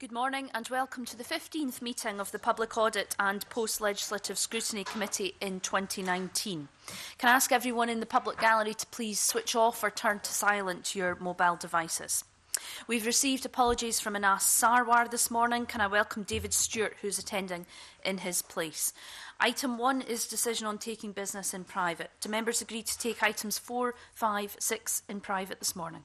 Good morning and welcome to the 15th meeting of the Public Audit and Post-Legislative Scrutiny Committee in 2019. Can I ask everyone in the public gallery to please switch off or turn to silent your mobile devices? We've received apologies from Anas Sarwar this morning. Can I welcome David Stewart, who's attending in his place? Item 1 is decision on taking business in private. Do members agree to take items 4, 5, 6 in private this morning?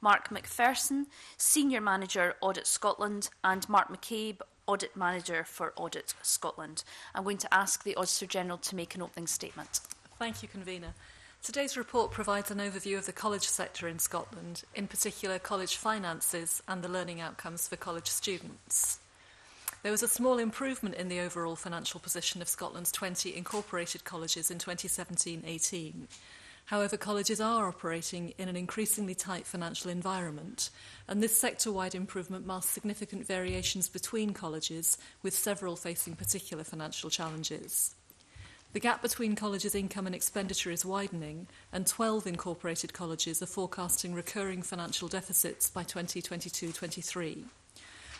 Mark McPherson, Senior Manager Audit Scotland, and Mark McCabe, Audit Manager for Audit Scotland. I'm going to ask the Auditor General to make an opening statement. Thank you, Convener. Today's report provides an overview of the college sector in Scotland, in particular college finances and the learning outcomes for college students. There was a small improvement in the overall financial position of Scotland's 20 incorporated colleges in 2017 18. However, colleges are operating in an increasingly tight financial environment, and this sector wide improvement masks significant variations between colleges, with several facing particular financial challenges. The gap between colleges' income and expenditure is widening, and 12 incorporated colleges are forecasting recurring financial deficits by 2022 23.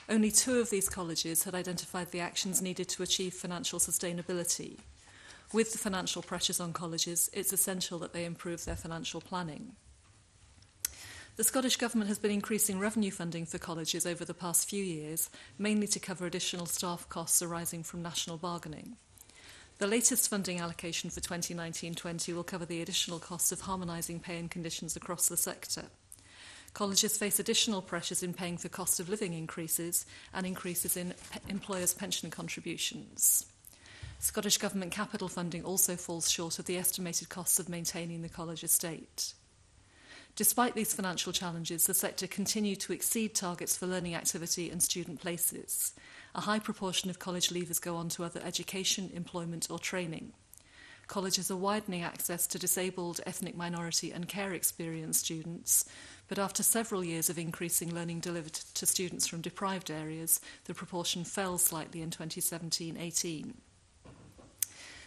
Only two of these colleges had identified the actions needed to achieve financial sustainability. With the financial pressures on colleges, it's essential that they improve their financial planning. The Scottish Government has been increasing revenue funding for colleges over the past few years, mainly to cover additional staff costs arising from national bargaining. The latest funding allocation for 2019-20 will cover the additional costs of harmonising pay and conditions across the sector. Colleges face additional pressures in paying for cost of living increases and increases in pe employers' pension contributions. Scottish Government capital funding also falls short of the estimated costs of maintaining the college estate. Despite these financial challenges, the sector continued to exceed targets for learning activity and student places a high proportion of college leavers go on to other education, employment or training. Colleges are widening access to disabled, ethnic minority and care experience students, but after several years of increasing learning delivered to students from deprived areas, the proportion fell slightly in 2017-18.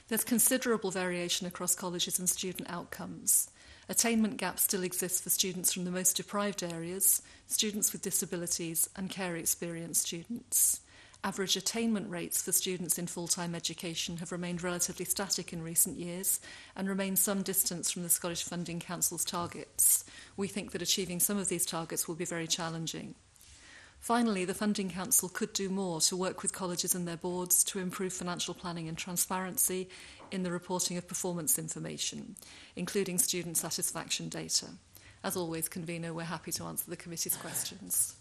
There's considerable variation across colleges and student outcomes. Attainment gaps still exist for students from the most deprived areas, students with disabilities, and care experience students. Average attainment rates for students in full-time education have remained relatively static in recent years and remain some distance from the Scottish Funding Council's targets. We think that achieving some of these targets will be very challenging. Finally, the Funding Council could do more to work with colleges and their boards to improve financial planning and transparency in the reporting of performance information, including student satisfaction data. As always, convener, we're happy to answer the committee's questions.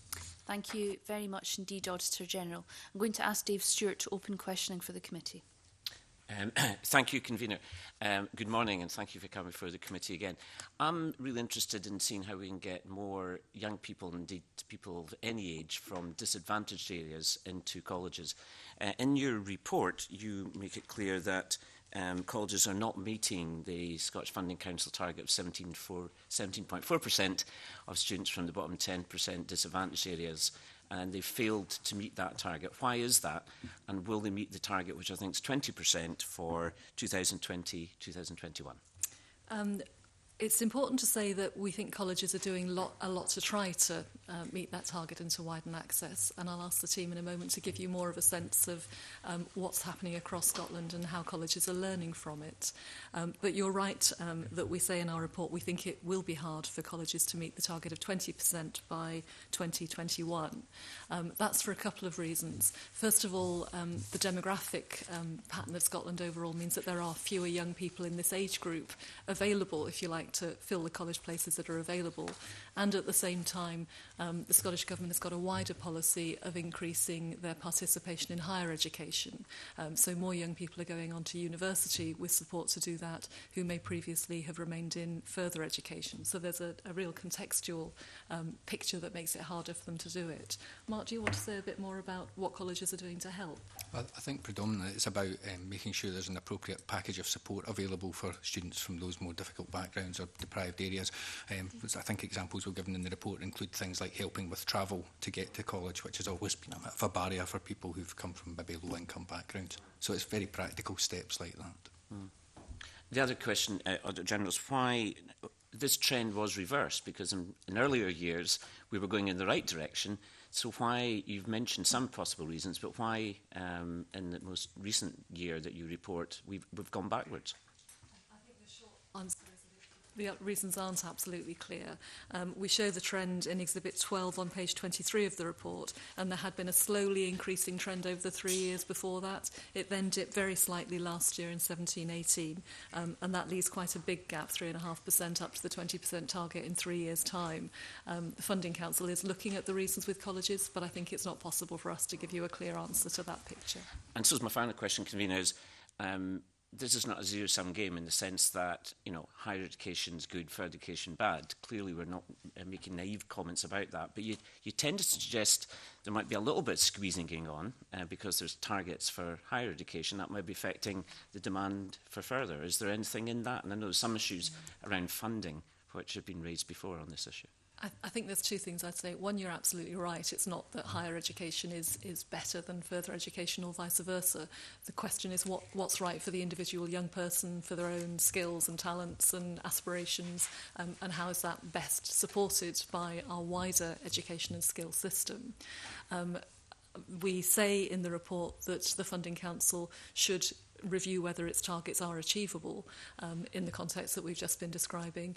Thank you very much indeed, Auditor General. I'm going to ask Dave Stewart to open questioning for the committee. Um, thank you, Convener. Um, good morning and thank you for coming for the committee again. I'm really interested in seeing how we can get more young people, indeed people of any age, from disadvantaged areas into colleges. Uh, in your report, you make it clear that um, colleges are not meeting the Scottish Funding Council target of 17.4% of students from the bottom 10% disadvantaged areas, and they failed to meet that target. Why is that? And will they meet the target, which I think is 20% for 2020-2021? Um, it's important to say that we think colleges are doing lot, a lot to try to uh, meet that target and to widen access. And I'll ask the team in a moment to give you more of a sense of um, what's happening across Scotland and how colleges are learning from it. Um, but you're right um, that we say in our report we think it will be hard for colleges to meet the target of 20% by 2021. Um, that's for a couple of reasons. First of all, um, the demographic um, pattern of Scotland overall means that there are fewer young people in this age group available, if you like, to fill the college places that are available and at the same time um, the Scottish Government has got a wider policy of increasing their participation in higher education. Um, so more young people are going on to university with support to do that who may previously have remained in further education. So there's a, a real contextual um, picture that makes it harder for them to do it. Mark, do you want to say a bit more about what colleges are doing to help? Well, I think predominantly it's about um, making sure there's an appropriate package of support available for students from those more difficult backgrounds or deprived areas. Um, mm-hmm. I think examples were given in the report include things like like helping with travel to get to college, which has always been a bit of a barrier for people who've come from maybe low income backgrounds. So it's very practical steps like that. Mm. The other question, uh, uh General, is why this trend was reversed because in, in, earlier years we were going in the right direction. So why you've mentioned some possible reasons, but why um, in the most recent year that you report we've we've gone backwards? I think the short answer the uh, reasons aren't absolutely clear. Um, we show the trend in Exhibit 12 on page 23 of the report, and there had been a slowly increasing trend over the three years before that. It then dipped very slightly last year in 1718, um, and that leaves quite a big gap, 3.5% up to the 20% target in three years' time. Um, the Funding Council is looking at the reasons with colleges, but I think it's not possible for us to give you a clear answer to that picture. And so my final question, convener, is um, this is not a zero sum game in the sense that you know higher education is good, for education bad. Clearly, we're not uh, making naive comments about that. But you you tend to suggest there might be a little bit of squeezing going on uh, because there's targets for higher education that might be affecting the demand for further. Is there anything in that? And I know some issues around funding which have been raised before on this issue. I, I think there's two things I'd say. One, you're absolutely right. It's not that mm. higher education is, is better than further education or vice versa. The question is what, what's right for the individual young person, for their own skills and talents and aspirations, um, and how is that best supported by our wider education and skills system. Um, we say in the report that the Funding Council should review whether its targets are achievable um, in the context that we've just been describing.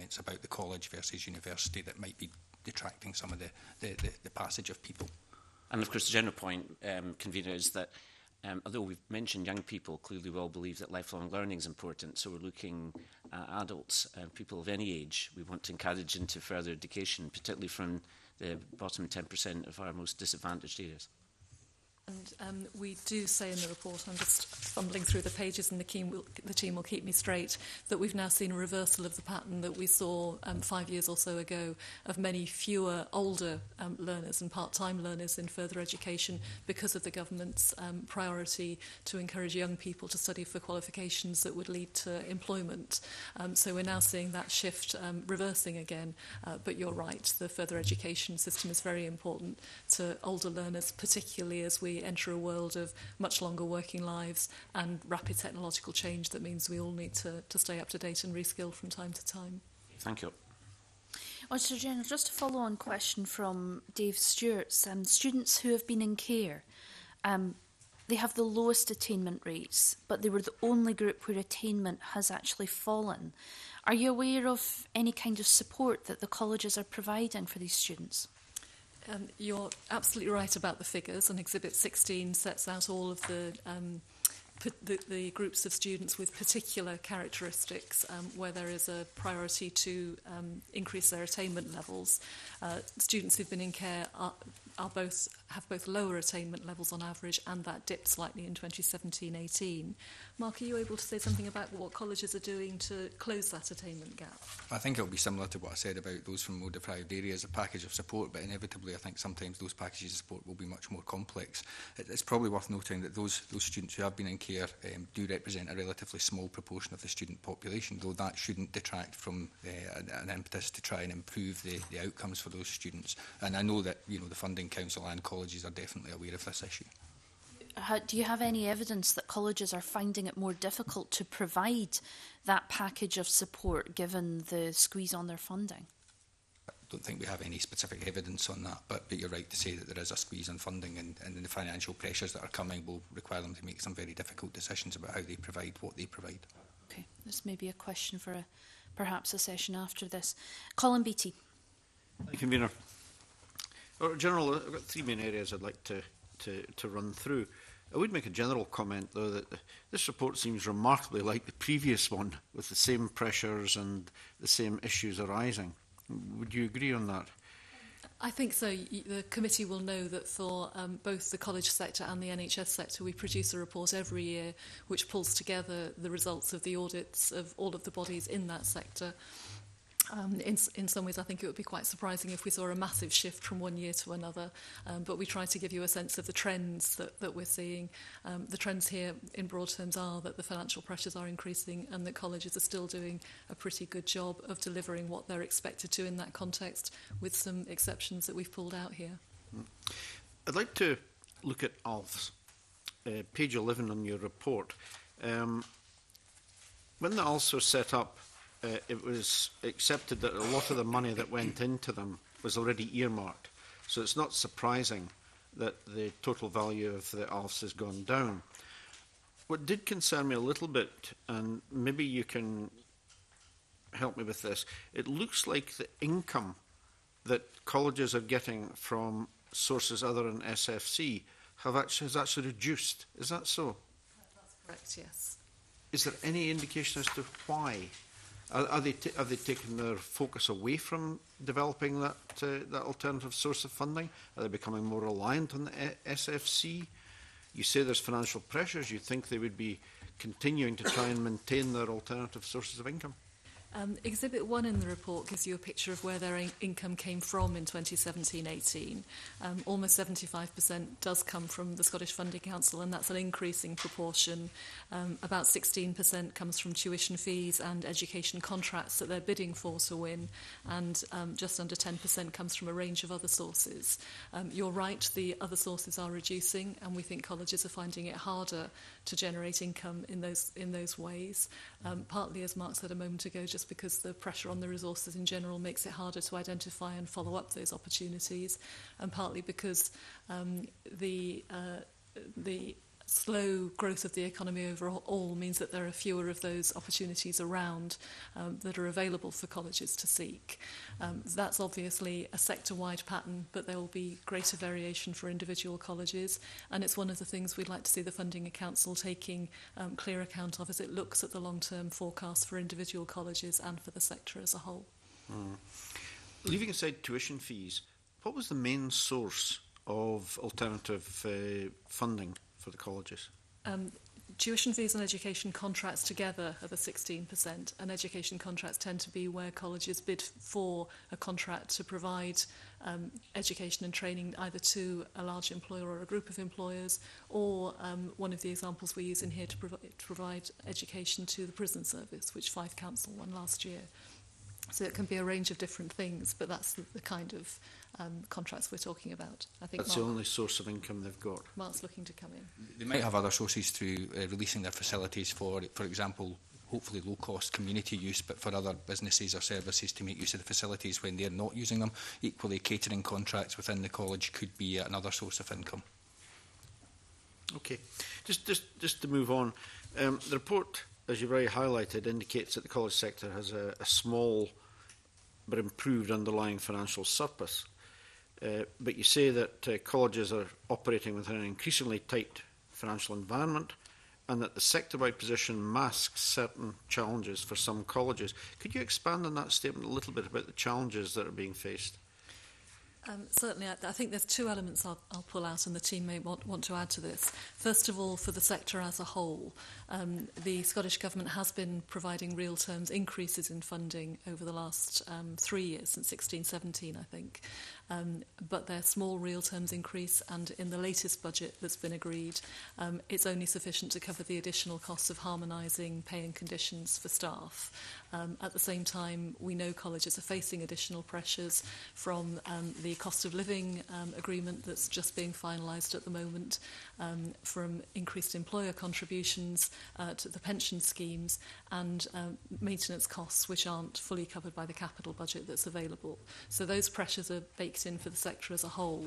about the college versus university that might be detracting some of the, the, the, the passage of people. And of course, the general point, um, convener, is that um, although we've mentioned young people, clearly we all believe that lifelong learning is important. So we're looking at adults, uh, people of any age. We want to encourage into further education, particularly from the bottom 10% of our most disadvantaged areas. And um, we do say in the report, I'm just fumbling through the pages and the team, will, the team will keep me straight, that we've now seen a reversal of the pattern that we saw um, five years or so ago of many fewer older um, learners and part-time learners in further education because of the government's um, priority to encourage young people to study for qualifications that would lead to employment. Um, so we're now seeing that shift um, reversing again. Uh, but you're right, the further education system is very important to older learners, particularly as we we enter a world of much longer working lives and rapid technological change that means we all need to, to stay up to date and reskill from time to time. Thank you. Auditor oh, General, just a follow-on question from Dave Stewart. Um, students who have been in care, um, they have the lowest attainment rates, but they were the only group where attainment has actually fallen. Are you aware of any kind of support that the colleges are providing for these students? Um, you're absolutely right about the figures, and Exhibit 16 sets out all of the um, the, the groups of students with particular characteristics um, where there is a priority to um, increase their attainment levels. Uh, students who've been in care are, are both have both lower attainment levels on average and that dipped slightly in 2017-18. Mark, are you able to say something about what colleges are doing to close that attainment gap? I think it'll be similar to what I said about those from more deprived areas, a package of support, but inevitably I think sometimes those packages of support will be much more complex. It, it's probably worth noting that those, those students who have been in care year um, do represent a relatively small proportion of the student population, though that shouldn't detract from uh, an, an impetus to try and improve the, the outcomes for those students. And I know that you know the Funding Council and colleges are definitely aware of this issue. How, do you have any evidence that colleges are finding it more difficult to provide that package of support given the squeeze on their funding? don't think we have any specific evidence on that, but, but you're right to say that there is a squeeze on funding and, and the financial pressures that are coming will require them to make some very difficult decisions about how they provide what they provide. Okay, this may be a question for a, perhaps a session after this. Colin Beattie. Thank you, Convener. Well, uh, General, I've got three main areas I'd like to, to, to run through. I would make a general comment, though, that this report seems remarkably like the previous one, with the same pressures and the same issues arising. Would you agree on that? I think so. The committee will know that for um, both the college sector and the NHS sector, we produce a report every year which pulls together the results of the audits of all of the bodies in that sector. Um, in, in some ways, I think it would be quite surprising if we saw a massive shift from one year to another, um, but we try to give you a sense of the trends that, that we're seeing. Um, the trends here, in broad terms, are that the financial pressures are increasing and that colleges are still doing a pretty good job of delivering what they're expected to in that context, with some exceptions that we've pulled out here. Hmm. I'd like to look at ALFs, uh, page 11 on your report. Um, when the ALFs were set up, uh, it was accepted that a lot of the money that went into them was already earmarked. So it's not surprising that the total value of the ALFs has gone down. What did concern me a little bit, and maybe you can help me with this, it looks like the income that colleges are getting from sources other than SFC have actually, has actually reduced. Is that so? That's correct, yes. Is there any indication as to why? Are, are they are they taken their focus away from developing that uh, that alternative source of funding? Are they becoming more reliant on the eh, SFC? You say there's financial pressures. You think they would be continuing to try and maintain their alternative sources of income? Um, exhibit 1 in the report gives you a picture of where their in income came from in 2017-18. Um, almost 75% does come from the Scottish Funding Council, and that's an increasing proportion. Um, about 16% comes from tuition fees and education contracts that they're bidding for to win, and um, just under 10% comes from a range of other sources. Um, you're right, the other sources are reducing, and we think colleges are finding it harder to generate income in those, in those ways, um, partly, as Mark said a moment ago, just just because the pressure on the resources in general makes it harder to identify and follow up those opportunities, and partly because um, the uh, the slow growth of the economy overall means that there are fewer of those opportunities around um, that are available for colleges to seek. Um, that's obviously a sector-wide pattern, but there will be greater variation for individual colleges, and it's one of the things we'd like to see the Funding Council taking um, clear account of as it looks at the long-term forecast for individual colleges and for the sector as a whole. Mm. Leaving aside tuition fees, what was the main source of alternative uh, funding for the colleges? Um, tuition fees and education contracts together are the 16%, and education contracts tend to be where colleges bid for a contract to provide um, education and training either to a large employer or a group of employers, or um, one of the examples we use in here to, prov to provide education to the prison service, which Fife Council won last year. So it can be a range of different things, but that's the, the kind of um, contracts we're talking about. I think That's Mark, the only source of income they've got. Mark's looking to come in. They might have other sources through uh, releasing their facilities for, for example, hopefully low cost community use but for other businesses or services to make use of the facilities when they're not using them. Equally catering contracts within the college could be another source of income. Okay. Just just just to move on. Um, the report, as you've already highlighted, indicates that the college sector has a, a small but improved underlying financial surplus. Uh, but you say that uh, colleges are operating within an increasingly tight financial environment and that the sector-wide position masks certain challenges for some colleges. Could you expand on that statement a little bit about the challenges that are being faced? Um, certainly, I, I think there's two elements I'll, I'll pull out, and the team may want, want to add to this. First of all, for the sector as a whole, um, the Scottish Government has been providing real terms increases in funding over the last um, three years, since 1617, I think um, but their small real terms increase, and in the latest budget that's been agreed, um, it's only sufficient to cover the additional costs of harmonising pay and conditions for staff. Um, at the same time, we know colleges are facing additional pressures from um, the cost of living um, agreement that's just being finalised at the moment, um, from increased employer contributions uh, to the pension schemes, and um, maintenance costs which aren't fully covered by the capital budget that's available. So those pressures are baked in for the sector as a whole.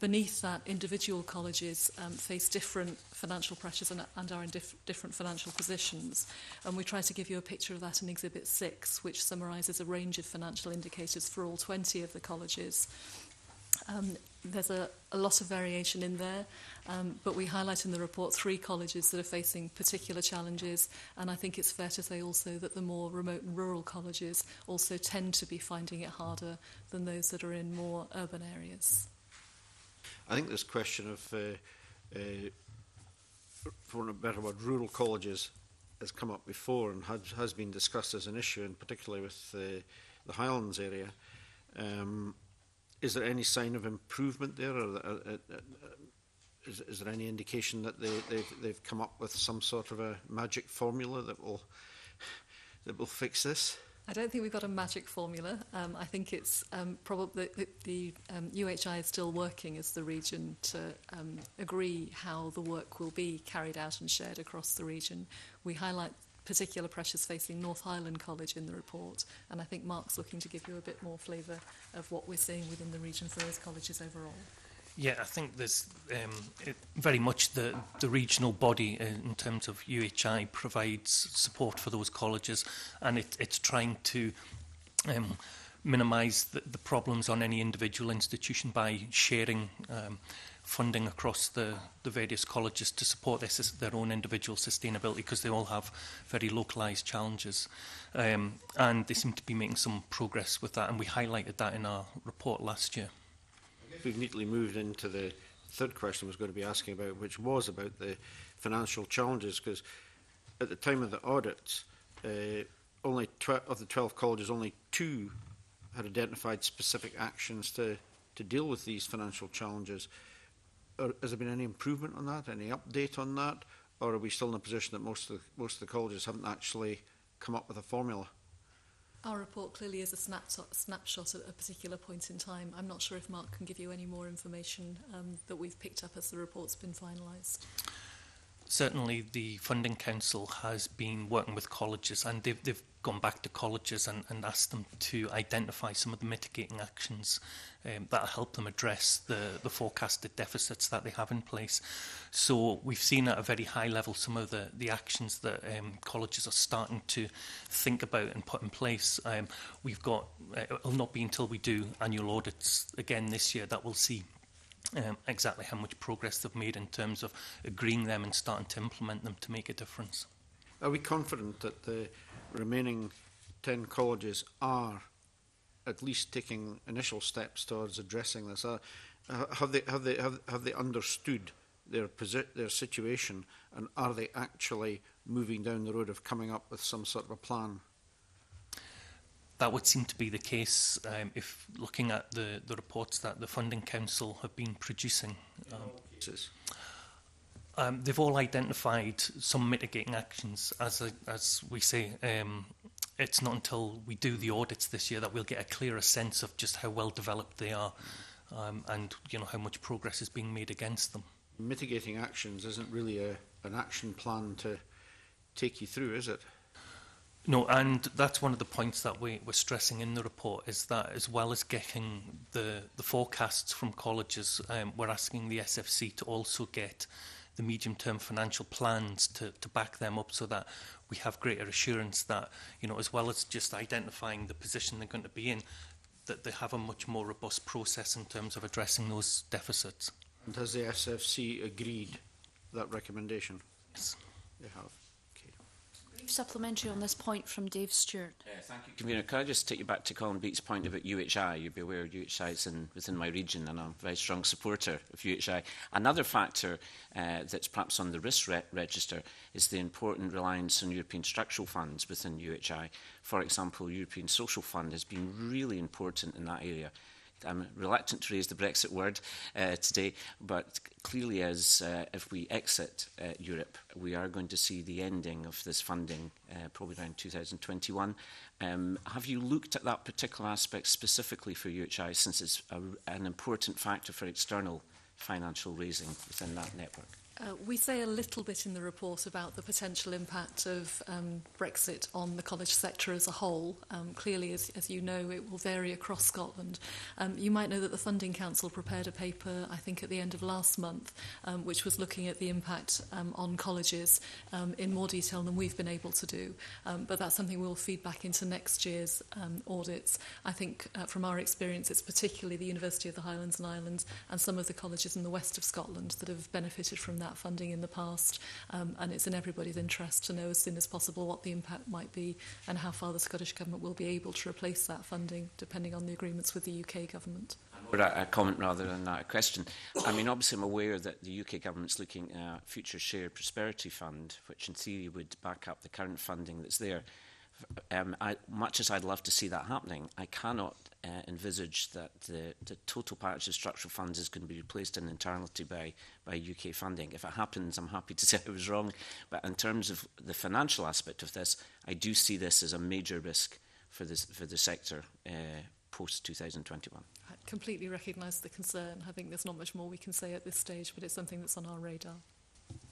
Beneath that, individual colleges um, face different financial pressures and, and are in diff different financial positions. And we try to give you a picture of that in Exhibit 6, which summarises a range of financial indicators for all 20 of the colleges. Um, there's a, a lot of variation in there, um, but we highlight in the report three colleges that are facing particular challenges, and I think it's fair to say also that the more remote and rural colleges also tend to be finding it harder than those that are in more urban areas. I think this question of, uh, uh, for a better word, rural colleges has come up before and has, has been discussed as an issue, and particularly with uh, the Highlands area. Um, is there any sign of improvement there? Or, uh, uh, uh, is, is there any indication that they, they've, they've come up with some sort of a magic formula that will that will fix this? I don't think we've got a magic formula. Um, I think it's um, probably the, the, the um, UHI is still working as the region to um, agree how the work will be carried out and shared across the region. We highlight particular pressures facing North Highland College in the report. And I think Mark's looking to give you a bit more flavour of what we're seeing within the region for those colleges overall. Yeah, I think there's um, it, very much the, the regional body uh, in terms of UHI provides support for those colleges and it, it's trying to um, minimise the, the problems on any individual institution by sharing um, funding across the, the various colleges to support their, their own individual sustainability because they all have very localised challenges. Um, and they seem to be making some progress with that, and we highlighted that in our report last year. We've neatly moved into the third question I was going to be asking about, which was about the financial challenges, because at the time of the audits, uh, only of the 12 colleges, only two had identified specific actions to, to deal with these financial challenges. Uh, Or has there been any improvement on that? Any update on that? Or are we still in a position that most of the, most of the colleges haven't actually come up with a formula? Our report clearly is a snapshot, snapshot at a particular point in time. I'm not sure if Mark can give you any more information um, that we've picked up as the report's been finalised certainly the funding council has been working with colleges and they've, they've gone back to colleges and, and asked them to identify some of the mitigating actions um, that help them address the, the forecasted deficits that they have in place. So we've seen at a very high level some of the, the actions that um, colleges are starting to think about and put in place. Um, we've got, uh, it'll not be until we do annual audits again this year that we'll see um, exactly how much progress they've made in terms of agreeing them and starting to implement them to make a difference. Are we confident that the remaining 10 colleges are at least taking initial steps towards addressing this? uh, have, they, have, they, have, have they understood their, their situation and are they actually moving down the road of coming up with some sort of a plan that would seem to be the case um, if looking at the, the reports that the Funding Council have been producing. Um, um, they've all identified some mitigating actions. As, as we say, um, it's not until we do the audits this year that we'll get a clearer sense of just how well developed they are um, and you know how much progress is being made against them. Mitigating actions isn't really a, an action plan to take you through, is it? No, and that's one of the points that we, we're stressing in the report is that as well as getting the, the forecasts from colleges, um, we're asking the SFC to also get the medium-term financial plans to, to back them up so that we have greater assurance that, you know, as well as just identifying the position they're going to be in, that they have a much more robust process in terms of addressing those deficits. And has the SFC agreed that recommendation? Yes. They have supplementary on this point from Dave Stewart. Yeah, thank you, Convener. Can I just take you back to Colin Beat's point about UHI? You'd be aware UHI is in, within my region and I'm a very strong supporter of UHI. Another factor uh, that's perhaps on the risk re register is the important reliance on European structural funds within UHI. For example, European Social Fund has been really important in that area I'm reluctant to raise the Brexit word uh, today, but clearly as uh, if we exit uh, Europe, we are going to see the ending of this funding uh, probably around 2021. Um, have you looked at that particular aspect specifically for UHI since it's a, an important factor for external financial raising within that network? Uh, we say a little bit in the report about the potential impact of um, Brexit on the college sector as a whole. Um, clearly, as, as, you know, it will vary across Scotland. Um, you might know that the Funding Council prepared a paper, I think, at the end of last month, um, which was looking at the impact um, on colleges um, in more detail than we've been able to do. but that's something we'll feed back into next year's audits. I think, uh, from our experience, it's particularly the University of the Highlands and Islands and some of the colleges in the west of Scotland that have benefited from that that funding in the past um, and it's in everybody's interest to know as soon as possible what the impact might be and how far the Scottish Government will be able to replace that funding depending on the agreements with the UK Government. a, a comment rather than that, a question. I mean, obviously I'm aware that the UK Government's looking at a future share prosperity fund, which in theory would back up the current funding that's there um, I, much as I'd love to see that happening, I cannot uh, envisage that the, the total package of structural funds is going to be replaced in entirety by, by UK funding. If it happens, I'm happy to say I was wrong. But in terms of the financial aspect of this, I do see this as a major risk for, this, for the sector uh, post 2021. I completely recognise the concern. I think there's not much more we can say at this stage, but it's something that's on our radar.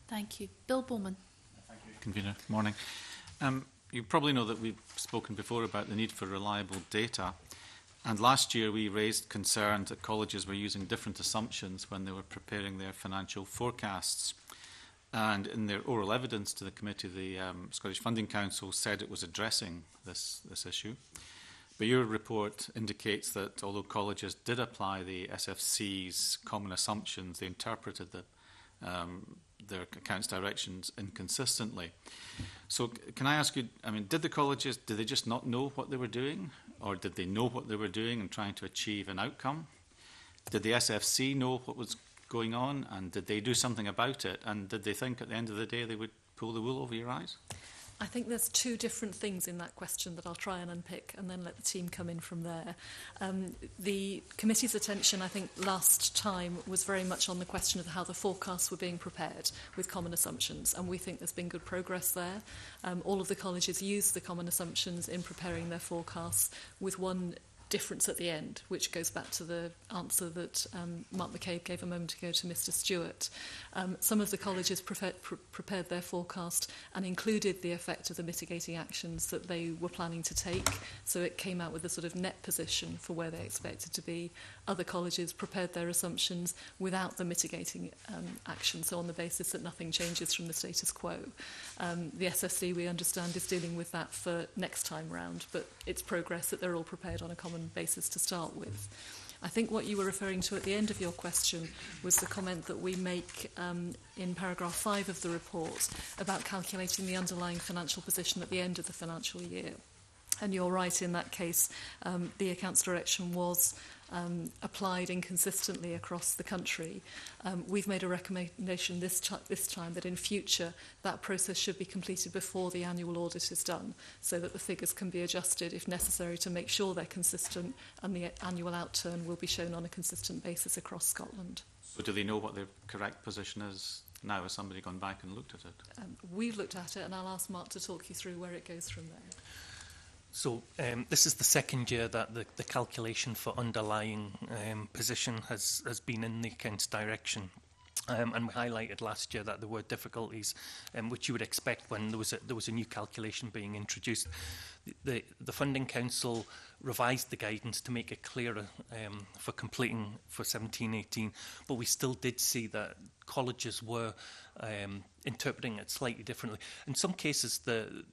Thank you. Bill Borman. Thank you, convener. Morning. Um, you probably know that we've spoken before about the need for reliable data. And last year we raised concerns that colleges were using different assumptions when they were preparing their financial forecasts. And in their oral evidence to the committee, the um, Scottish Funding Council said it was addressing this, this issue. But your report indicates that although colleges did apply the SFC's common assumptions, they interpreted the um, their accounts directions inconsistently. So can I ask you, I mean, did the colleges, did they just not know what they were doing? Or did they know what they were doing and trying to achieve an outcome? Did the SFC know what was going on and did they do something about it? And did they think at the end of the day they would pull the wool over your eyes? I think there's two different things in that question that I'll try and unpick and then let the team come in from there. Um, the committee's attention, I think, last time was very much on the question of how the forecasts were being prepared with common assumptions, and we think there's been good progress there. Um, all of the colleges use the common assumptions in preparing their forecasts, with one difference at the end, which goes back to the answer that um, Mark McCabe gave a moment ago to Mr. Stewart. Um, some of the colleges prepared, pre prepared their forecast and included the effect of the mitigating actions that they were planning to take, so it came out with a sort of net position for where they expected to be. Other colleges prepared their assumptions without the mitigating um, action, so on the basis that nothing changes from the status quo. Um, the SSC, we understand, is dealing with that for next time round, but it's progress that they're all prepared on a common common basis to start with. I think what you were referring to at the end of your question was the comment that we make um, in paragraph 5 of the report about calculating the underlying financial position at the end of the financial year. And you're right, in that case, um, the accounts direction was um, applied inconsistently across the country. Um, we've made a recommendation this, this time that in future that process should be completed before the annual audit is done so that the figures can be adjusted if necessary to make sure they're consistent and the annual outturn will be shown on a consistent basis across Scotland. So do they know what their correct position is now? Has somebody gone back and looked at it? Um, we've looked at it and I'll ask Mark to talk you through where it goes from there. So um, this is the second year that the, the calculation for underlying um, position has, has been in the accounts direction. Um, and we highlighted last year that there were difficulties, um, which you would expect when there was a, there was a new calculation being introduced. The, the, the Funding Council revised the guidance to make it clearer um, for completing for 17-18, but we still did see that colleges were um, interpreting it slightly differently. In some cases, the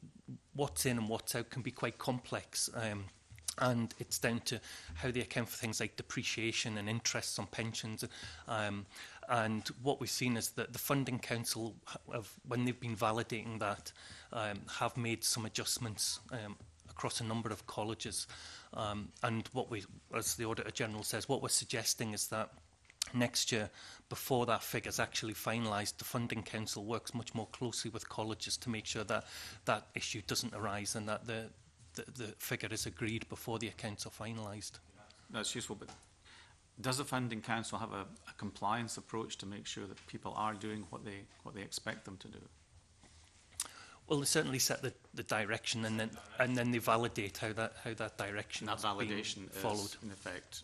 what's in and what's out can be quite complex. Um, and it's down to how they account for things like depreciation and interest on pensions. Um, and what we've seen is that the Funding Council, have, when they've been validating that, um, have made some adjustments um, across a number of colleges. Um, and what we, as the Auditor General says, what we're suggesting is that next year before that figure is actually finalized the Funding Council works much more closely with colleges to make sure that that issue doesn't arise and that the, the, the figure is agreed before the accounts are finalized That's useful, but does the Funding Council have a, a compliance approach to make sure that people are doing what they, what they expect them to do? Well, they certainly set the, the direction, and then and then they validate how that how that direction. And that validation is followed. in effect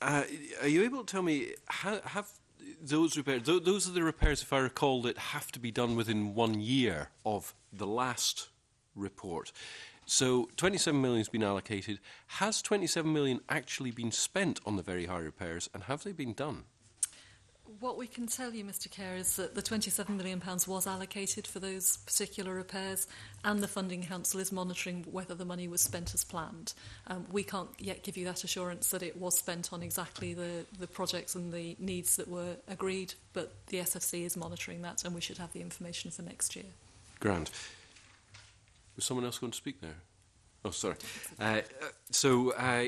uh, are you able to tell me, ha have those repairs, those are the repairs, if I recall, that have to be done within one year of the last report. So 27 million has been allocated. Has 27 million actually been spent on the very high repairs, and have they been done? What we can tell you, Mr. Kerr, is that the £27 million was allocated for those particular repairs, and the Funding Council is monitoring whether the money was spent as planned. Um, we can't yet give you that assurance that it was spent on exactly the, the projects and the needs that were agreed, but the SFC is monitoring that, and we should have the information for next year. Grand. Was someone else going to speak there? Oh, sorry. Uh, so, uh,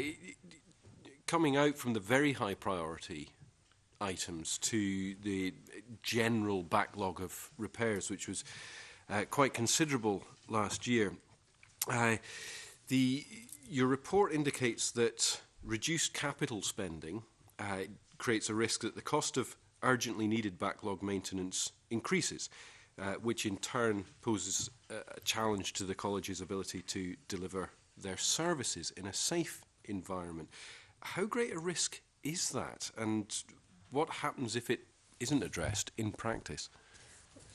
coming out from the very high priority items to the general backlog of repairs, which was uh, quite considerable last year. Uh, the, your report indicates that reduced capital spending uh, creates a risk that the cost of urgently needed backlog maintenance increases, uh, which in turn poses a challenge to the college's ability to deliver their services in a safe environment. How great a risk is that, and what happens if it isn't addressed in practice?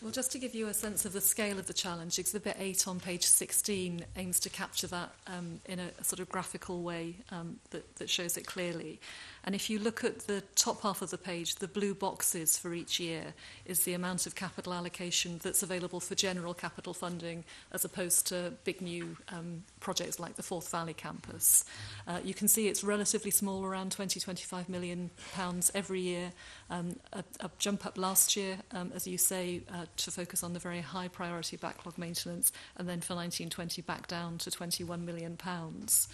Well, just to give you a sense of the scale of the challenge, Exhibit 8 on page 16 aims to capture that um, in a, sort of graphical way um, that, that shows it clearly. And if you look at the top half of the page, the blue boxes for each year is the amount of capital allocation that's available for general capital funding as opposed to big new um, projects like the Fourth Valley campus. Uh, you can see it's relatively small, around 20, 25 million pounds every year, um, a, a jump up last year, um, as you say, uh, to focus on the very high priority backlog maintenance, and then for 1920 back down to 21 million pounds.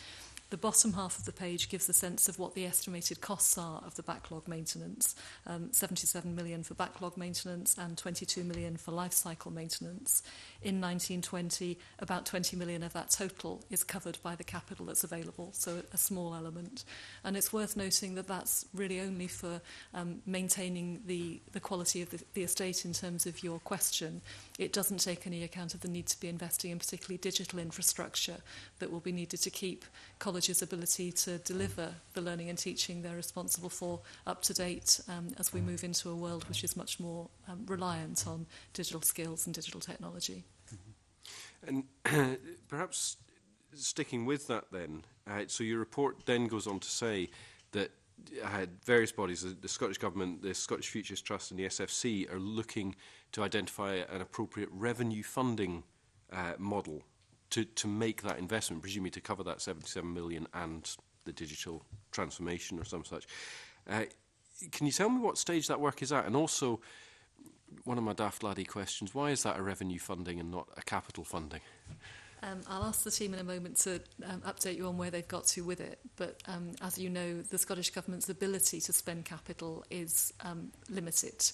The bottom half of the page gives a sense of what the estimated costs are of the backlog maintenance, um, 77 million for backlog maintenance and 22 million for life cycle maintenance. In 1920, about 20 million of that total is covered by the capital that's available, so a, small element. And it's worth noting that that's really only for um, maintaining the, the quality of the, the estate in terms of your question. It doesn't take any account of the need to be investing in particularly digital infrastructure that will be needed to keep colleges college's ability to deliver the learning and teaching they're responsible for up to date um, as we move into a world which is much more um, reliant on digital skills and digital technology. Mm-hmm. And uh, perhaps sticking with that then, uh, so your report then goes on to say that I uh, had various bodies, the, the Scottish Government, the Scottish Futures Trust and the SFC are looking to identify an appropriate revenue funding uh, model to, to make that investment, presumably to cover that 77 million and the digital transformation or some such. Uh, can you tell me what stage that work is at? And also, one of my daft laddie questions, why is that a revenue funding and not a capital funding? Um, I'll ask the team in a moment to um, update you on where they've got to with it. But um, as you know, the Scottish Government's ability to spend capital is um, limited.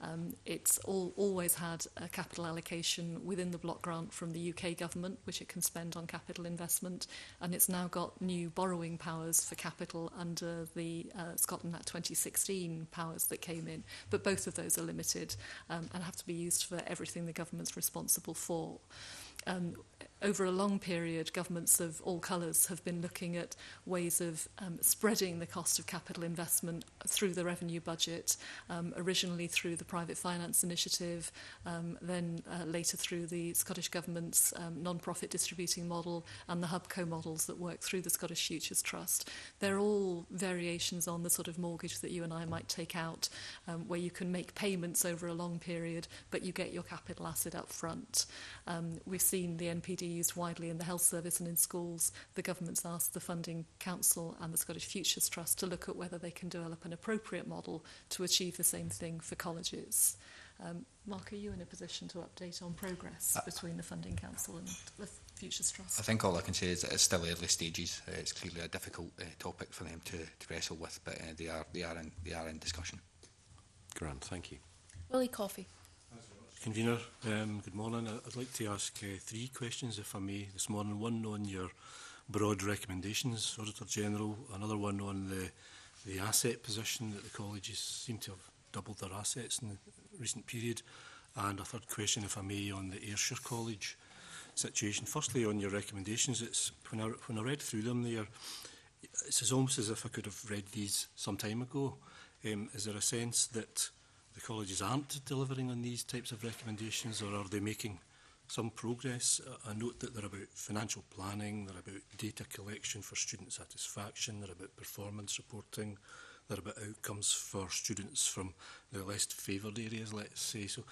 Um, it's all, always had a capital allocation within the block grant from the UK government, which it can spend on capital investment, and it's now got new borrowing powers for capital under the uh, Scotland Act 2016 powers that came in. But both of those are limited um, and have to be used for everything the government's responsible for. Um, over a long period, governments of all colours have been looking at ways of um, spreading the cost of capital investment through the revenue budget, um, originally through the private finance initiative, um, then uh, later through the Scottish Government's um, non-profit distributing model and the HubCo models that work through the Scottish Futures Trust. They're all variations on the sort of mortgage that you and I might take out, um, where you can make payments over a long period, but you get your capital asset up front. Um, we've seen the NPD used widely in the health service and in schools. The government's asked the Funding Council and the Scottish Futures Trust to look at whether they can develop an appropriate model to achieve the same thing for colleges. Um, Mark, are you in a position to update on progress uh, between the Funding Council and the Futures Trust? I think all I can say is that it's still early stages. Uh, it's clearly a difficult uh, topic for them to, to wrestle with, but uh, they are they are in they are in discussion. Grant, thank you. Willie Coffey. Convener, um, good morning. I'd like to ask uh, three questions, if I may, this morning. One on your broad recommendations, Auditor General. Another one on the, the asset position that the colleges seem to have doubled their assets in the recent period. And a third question, if I may, on the Ayrshire College situation. Firstly, on your recommendations, it's when I, when I read through them there, it's almost as if I could have read these some time ago. Um, is there a sense that the colleges aren't delivering on these types of recommendations or are they making some progress? Uh, I note that they're about financial planning, they're about data collection for student satisfaction, they're about performance reporting, they're about outcomes for students from the less favoured areas, let's say. So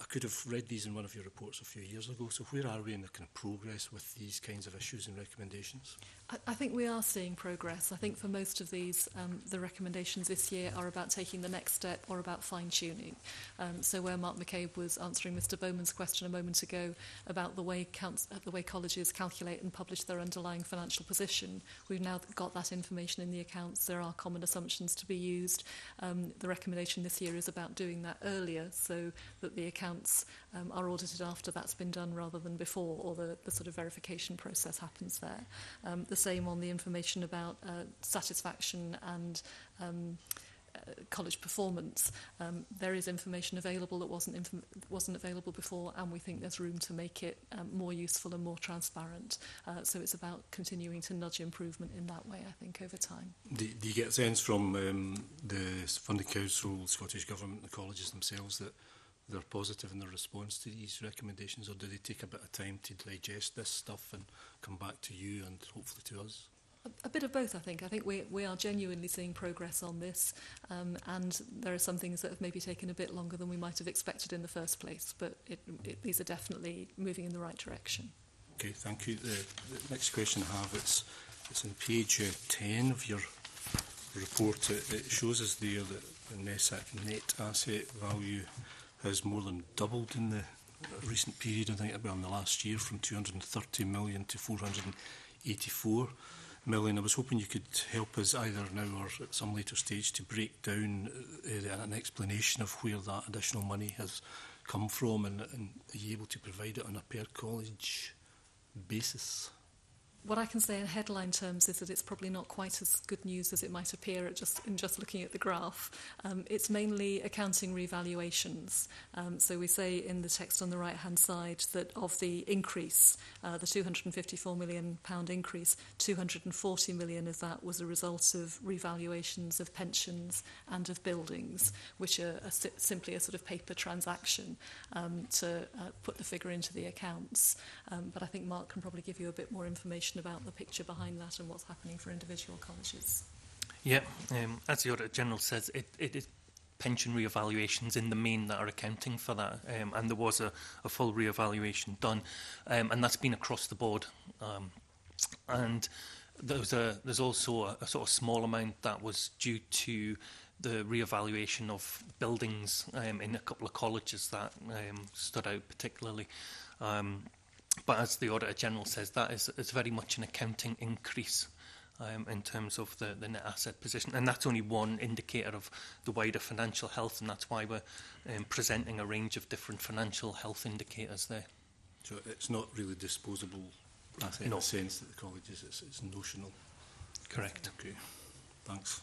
I could have read these in one of your reports a few years ago. So where are we in the kind of progress with these kinds of issues and recommendations? I, I think we are seeing progress. I think for most of these, um, the recommendations this year are about taking the next step or about fine-tuning. Um, so where Mark McCabe was answering Mr Bowman's question a moment ago about the way, council, uh, the way colleges calculate and publish their underlying financial position, we've now got that information in the accounts. There are common assumptions to be used. Um, the recommendation this year is about doing that earlier so that the account accounts um, are audited after that's been done rather than before, or the, the sort of verification process happens there. Um, the same on the information about uh, satisfaction and um, uh, college performance. Um, there is information available that wasn't inf wasn't available before, and we think there's room to make it um, more useful and more transparent. Uh, so it's about continuing to nudge improvement in that way, I think, over time. Do, do you get sense from um, the from the council, Scottish Government, the colleges themselves that they're positive in their response to these recommendations, or do they take a bit of time to digest this stuff and come back to you and hopefully to us? A bit of both, I think. I think we, we are genuinely seeing progress on this, um, and there are some things that have maybe taken a bit longer than we might have expected in the first place, but it, it, these are definitely moving in the right direction. Okay, thank you. The, the next question I have it's, it's on page 10 uh, of your report. It, it shows us there that the net asset value has more than doubled in the recent period, I think, well, in the last year, from 230 million to 484 million. I was hoping you could help us either now or at some later stage to break down uh, uh, an explanation of where that additional money has come from and, and are you able to provide it on a per college basis? what I can say in headline terms is that it's probably not quite as good news as it might appear at just, in just looking at the graph. Um, it's mainly accounting revaluations. Um, so we say in the text on the right hand side that of the increase, uh, the 254 million pound increase, 240 million of that was a result of revaluations of pensions and of buildings, which are, are si simply a sort of paper transaction um, to uh, put the figure into the accounts. Um, but I think Mark can probably give you a bit more information information about the picture behind that and what's happening for individual colleges. Yeah, um, as the Auditor General says, it, it is pension re-evaluations in the main that are accounting for that. Um, and there was a, a full re-evaluation done, um, and that's been across the board. Um, and there's, a, there's also a, a sort of small amount that was due to the re-evaluation of buildings um, in a couple of colleges that um, stood out particularly. Um, But as the Auditor General says, that is, is very much an accounting increase um, in terms of the, the net asset position. And that's only one indicator of the wider financial health, and that's why we're um, presenting a range of different financial health indicators there. So it's not really disposable that's in no. the sense that the college is, it's, it's notional. Correct. Okay, thanks.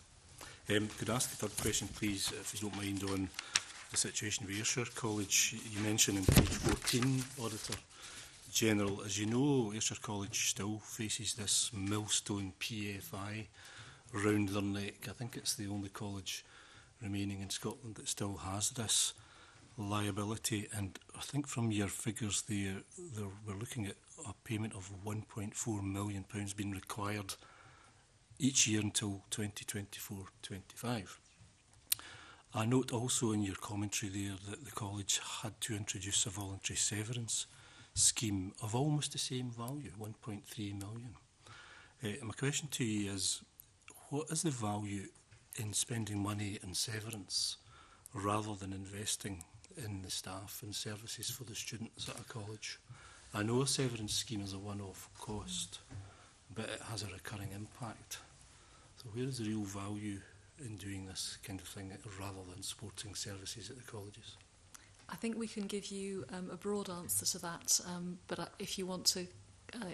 Um, could I ask the third question, please, if you don't mind, on the situation with Ayrshire College? You mentioned in page 14, Auditor, General, as you know, Ayrshire College still faces this millstone PFI round their neck. I think it's the only college remaining in Scotland that still has this liability. And I think from your figures there, there we're looking at a payment of £1.4 million being required each year until 2024-25. I note also in your commentary there that the college had to introduce a voluntary severance scheme of almost the same value, 1.3 million. Uh, my question to you is, what is the value in spending money in severance rather than investing in the staff and services for the students at a college? I know a severance scheme is a one-off cost, but it has a recurring impact. So where is the real value in doing this kind of thing rather than supporting services at the colleges? I think we can give you um, a broad answer to that, um, but uh, if you want to uh,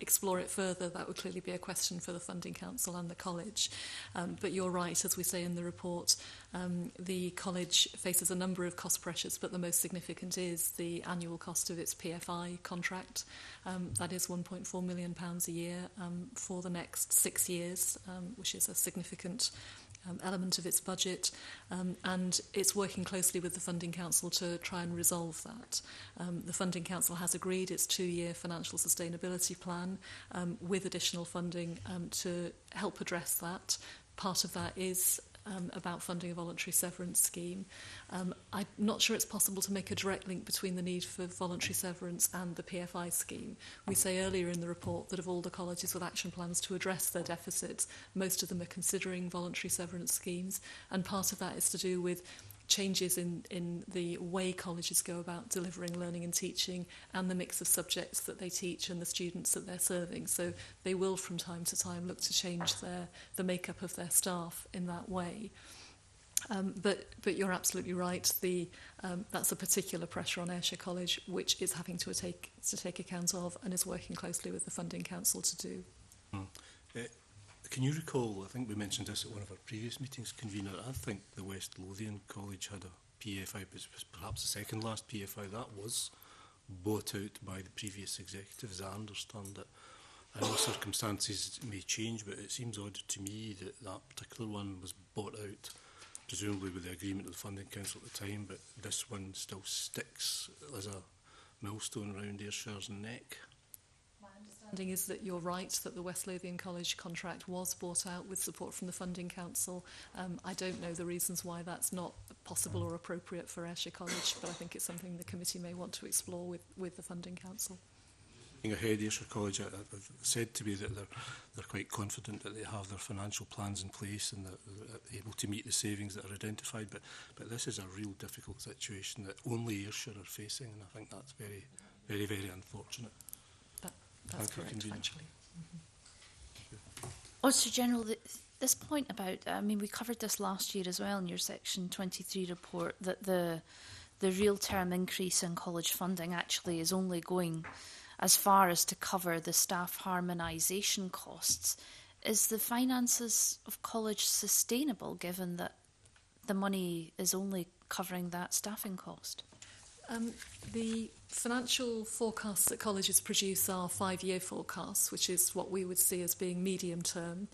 explore it further, that would clearly be a question for the Funding Council and the College. Um, but you're right, as we say in the report, um, the College faces a number of cost pressures, but the most significant is the annual cost of its PFI contract. Um, that is £1.4 million a year um, for the next six years, um, which is a significant cost um, element of its budget, um, and it's working closely with the Funding Council to try and resolve that. Um, the Funding Council has agreed its two-year financial sustainability plan um, with additional funding um, to help address that. Part of that is um, about funding a voluntary severance scheme. Um, I'm not sure it's possible to make a direct link between the need for voluntary severance and the PFI scheme. We say earlier in the report that of all the colleges with action plans to address their deficits, most of them are considering voluntary severance schemes, and part of that is to do with changes in, in the way colleges go about delivering learning and teaching and the mix of subjects that they teach and the students that they're serving. So they will from time to time look to change their, the makeup of their staff in that way. Um, but, but you're absolutely right. The, um, that's a particular pressure on Ayrshire College, which is having to take, to take account of and is working closely with the Funding Council to do. Mm. Can you recall, I think we mentioned this at one of our previous meetings, convener, I think the West Lothian College had a PFI, it was perhaps the second last PFI, that was bought out by the previous executives, I understand that I know circumstances may change, but it seems odd to me that that particular one was bought out, presumably with the agreement of the Funding Council at the time, but this one still sticks as a millstone round Ayrshire's neck understanding is that you're right that the West Lothian College contract was bought out with support from the Funding Council. Um, I don't know the reasons why that's not possible or appropriate for Ayrshire College, but I think it's something the committee may want to explore with, with the Funding Council. Being ahead, Ayrshire College have uh, uh, said to me that they're, they're quite confident that they have their financial plans in place and that they're able to meet the savings that are identified. But, but this is a real difficult situation that only Ayrshire are facing, and I think that's very, very, very unfortunate. That's correct, actually. Mm-hmm. Also, General, this point about, I mean, we covered this last year as well in your Section 23 report that the the real term increase in college funding actually is only going as far as to cover the staff harmonisation costs. Is the finances of college sustainable given that the money is only covering that staffing cost? Um, the financial forecasts that colleges produce are five-year forecasts, which is what we would see as being medium-term.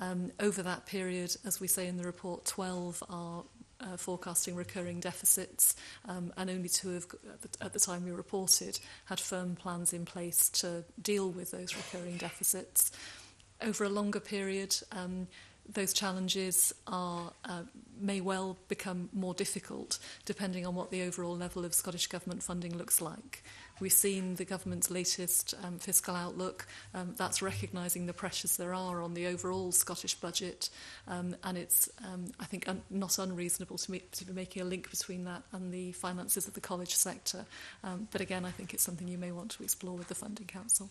Um, over that period, as we say in the report, 12 are uh, forecasting recurring deficits, um, and only two of, at the, at the time we reported had firm plans in place to deal with those recurring deficits. Over a longer period, um, those challenges are uh, may well become more difficult depending on what the overall level of Scottish government funding looks like. We've seen the government's latest um, fiscal outlook. Um, that's recognising the pressures there are on the overall Scottish budget, um, and it's um, I think un not unreasonable to, make, to be making a link between that and the finances of the college sector. Um, but again, I think it's something you may want to explore with the Funding Council.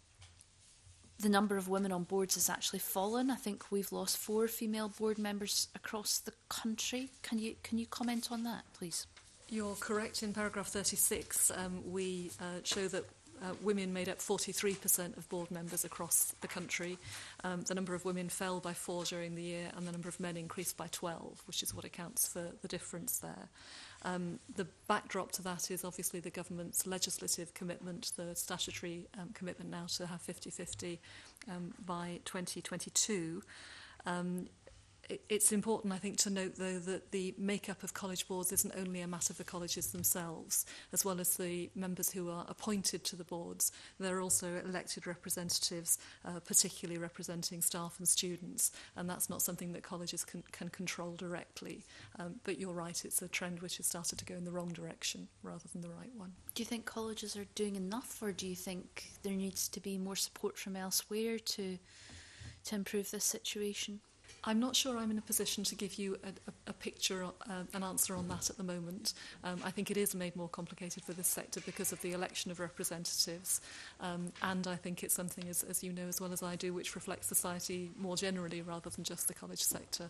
the number of women on boards has actually fallen. I think we've lost four female board members across the country. Can you can you comment on that, please? You're correct. In paragraph 36, um, we uh, show that uh, women made up 43% of board members across the country. Um, the number of women fell by four during the year, and the number of men increased by 12, which is what accounts for the difference there. Um, the backdrop to that is obviously the government's legislative commitment, the statutory um, commitment now to have 50 50 um, by 2022. Um, It's important, I think, to note, though, that the makeup of college boards isn't only a matter the colleges themselves, as well as the members who are appointed to the boards. There are also elected representatives, uh, particularly representing staff and students, and that's not something that colleges can, can control directly. Um, but you're right, it's a trend which has started to go in the wrong direction rather than the right one. Do you think colleges are doing enough, or do you think there needs to be more support from elsewhere to, to improve this situation? I'm not sure I'm in a position to give you a, a, a picture, uh, an answer on that at the moment. Um, I think it is made more complicated for this sector because of the election of representatives. Um, and I think it's something, as, as you know as well as I do, which reflects society more generally rather than just the college sector.